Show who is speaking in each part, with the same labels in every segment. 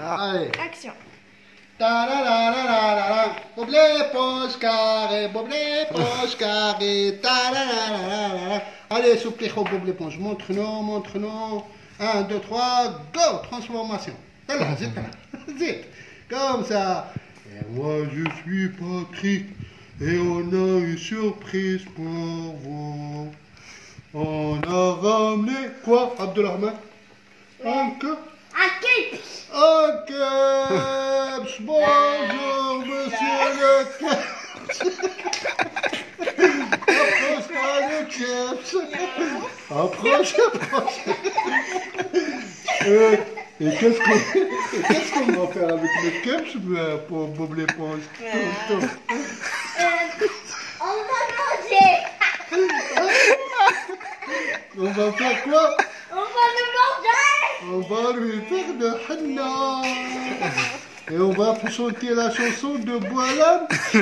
Speaker 1: Allez.
Speaker 2: Action.
Speaker 1: Ta-ra-ra-ra-ra-ra. Bob l'éponge carré, Bob l'éponge carré. Ta-ra-ra-ra-ra-ra. Allez, s'il vous plaît, Bob l'éponge. Montre-nous, montre-nous. 1, 2, 3, go Transformation. Voilà, zit, zit. Comme ça. Et moi, je suis Patrick. Et on a une surprise pour vous. On a ramené quoi, Abdelrahman Un que
Speaker 2: Keps
Speaker 1: Bonjour, monsieur le Approche-toi, le keps Approche, approche Euh, Et qu'est-ce qu'on va faire avec le keps pour Bob l'éponge?
Speaker 2: Euh, on va manger.
Speaker 1: On va faire quoi?
Speaker 2: On va le manger.
Speaker 1: Faire de henna Et on va chanter la chanson de Boalam
Speaker 2: Euh,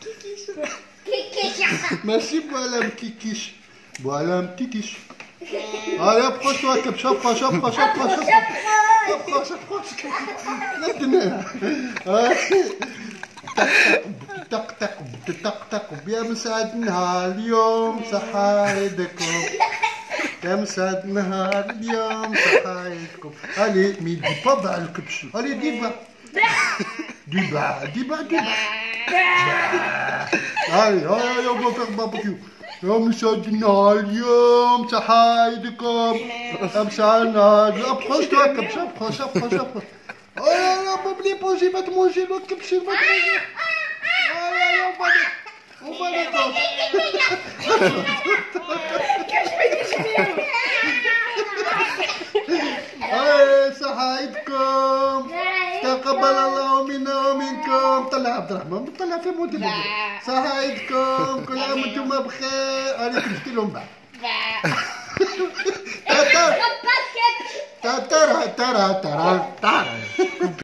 Speaker 2: Kiki.
Speaker 1: Merci Boalam Kikish Boalam Kikish Allez approche-toi Keps approche approche approche approche approche approche maintenant تق تق تق تق يا مسعد نهار اليوم صحايدكم يا مسعد نهار اليوم صحايدكم allez mais dis pas bah le كبش allez dis bah dis bah dis bah dis bah allez allez on va faire barbecue يا مسعد النهار اليوم صحايدكم يا مسعد النهار approche toi كبش approche approche approche Oh là là, Bob l'éponge, il va te manger, l'autre capuchin va te manger. Oh là là, on va les... On va les Allez, صحايدكم تقبل الله منا ومنكم. طلع عبد الرحمن طلع في مود صحايدكم كل عام وأنتم بخير. أنا كنت لهم بعد. ترى ترى ترى.